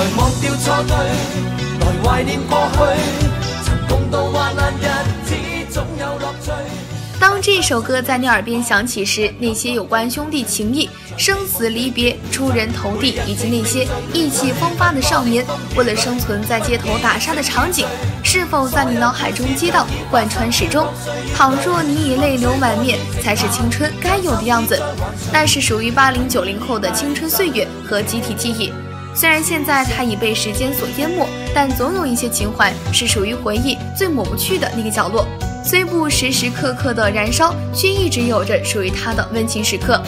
来忘掉错对，来怀念过去，曾共度患难日子，总有乐趣。当这首歌在你耳边响起时，那些有关兄弟情谊、生死离别、出人头地，以及那些意气风发的少年为了生存在街头打杀的场景，是否在你脑海中激荡、贯穿始终？倘若你已泪流满面，才是青春该有的样子。那是属于八零九零后的青春岁月和集体记忆。虽然现在它已被时间所淹没，但总有一些情怀是属于回忆最抹不去的那个角落。虽不时时刻刻的燃烧，却一直有着属于它的温情时刻。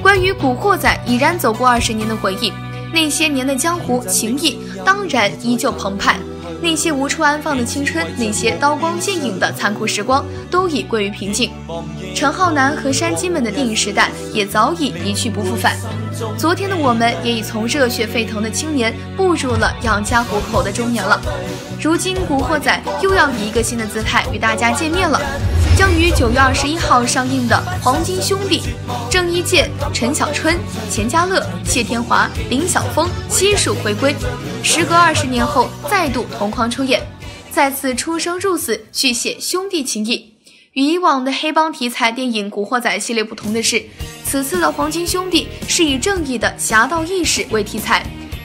关于《古惑仔》，已然走过二十年的回忆，那些年的江湖情谊当然依旧澎湃。那些无处安放的青春，那些刀光剑影的残酷时光，都已归于平静。陈浩南和山鸡们的电影时代也早已一去不复返。昨天的我们，也已从热血沸腾的青年步入了养家糊口的中年了。如今，《古惑仔》又要以一个新的姿态与大家见面了。将于九月二十一号上映的《黄金兄弟》，郑伊健、陈小春、钱嘉乐、谢天华、林晓峰悉数回归，时隔二十年后再度同框出演，再次出生入死，续写兄弟情谊。与以往的黑帮题材电影《古惑仔》系列不同的是，此次的《黄金兄弟》是以正义的侠盗义士为题材，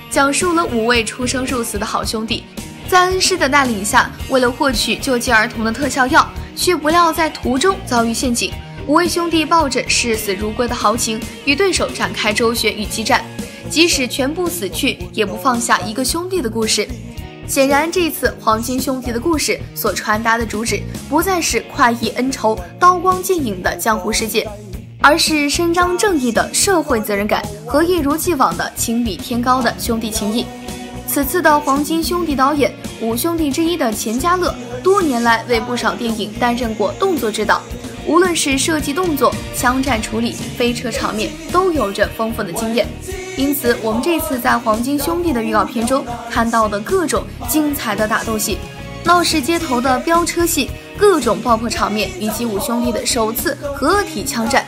讲述了五位出生入死的好兄弟，在恩师的带领下，为了获取救济儿童的特效药。却不料在途中遭遇陷阱，五位兄弟抱着视死如归的豪情，与对手展开周旋与激战，即使全部死去，也不放下一个兄弟的故事。显然，这次黄金兄弟的故事所传达的主旨，不再是快意恩仇、刀光剑影的江湖世界，而是伸张正义的社会责任感和一如既往的情比天高的兄弟情谊。此次的黄金兄弟导演五兄弟之一的钱嘉乐。多年来为不少电影担任过动作指导，无论是设计动作、枪战处理、飞车场面，都有着丰富的经验。因此，我们这次在《黄金兄弟》的预告片中看到的各种精彩的打斗戏、闹市街头的飙车戏、各种爆破场面，以及五兄弟的首次合体枪战，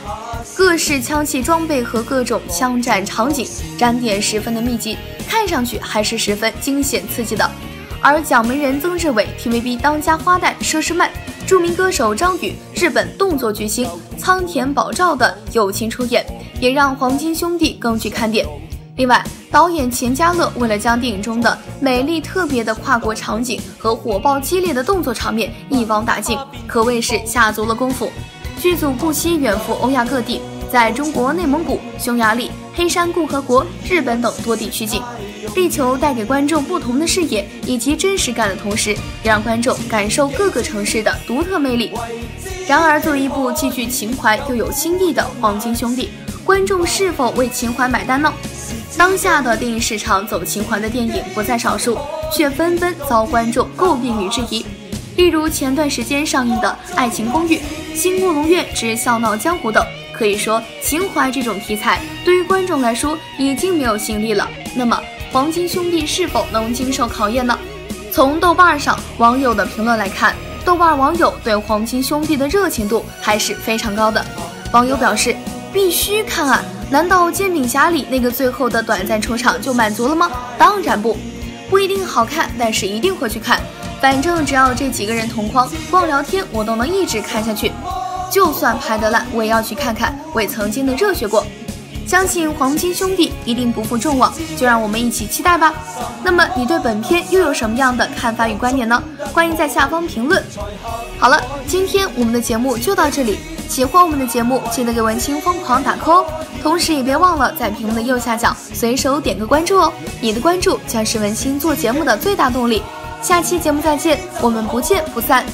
各式枪械装备和各种枪战场景燃点十分的密集，看上去还是十分惊险刺激的。而蒋门人曾志伟、TVB 当家花旦佘诗曼、著名歌手张宇、日本动作巨星仓田保昭的友情出演，也让黄金兄弟更具看点。另外，导演钱嘉乐为了将电影中的美丽特别的跨国场景和火爆激烈的动作场面一网打尽，可谓是下足了功夫。剧组不惜远赴欧亚各地，在中国内蒙古、匈牙利、黑山共和国、日本等多地取景。力求带给观众不同的视野以及真实感的同时，也让观众感受各个城市的独特魅力。然而，作为一部既具情怀又有新意的《黄金兄弟》，观众是否为情怀买单呢？当下的电影市场走情怀的电影不在少数，却纷纷遭观众诟病与质疑。例如前段时间上映的《爱情公寓》《新乌龙院之笑闹江湖》等，可以说情怀这种题材对于观众来说已经没有吸引力了。那么，黄金兄弟是否能经受考验呢？从豆瓣上网友的评论来看，豆瓣网友对黄金兄弟的热情度还是非常高的。网友表示必须看啊！难道煎饼侠里那个最后的短暂出场就满足了吗？当然不，不一定好看，但是一定会去看。反正只要这几个人同框，光聊天我都能一直看下去。就算拍得烂，我也要去看看，为曾经的热血过。相信黄金兄弟一定不负众望，就让我们一起期待吧。那么你对本片又有什么样的看法与观点呢？欢迎在下方评论。好了，今天我们的节目就到这里。喜欢我们的节目，记得给文青疯狂打 call 哦。同时也别忘了在屏幕的右下角随手点个关注哦，你的关注将是文青做节目的最大动力。下期节目再见，我们不见不散。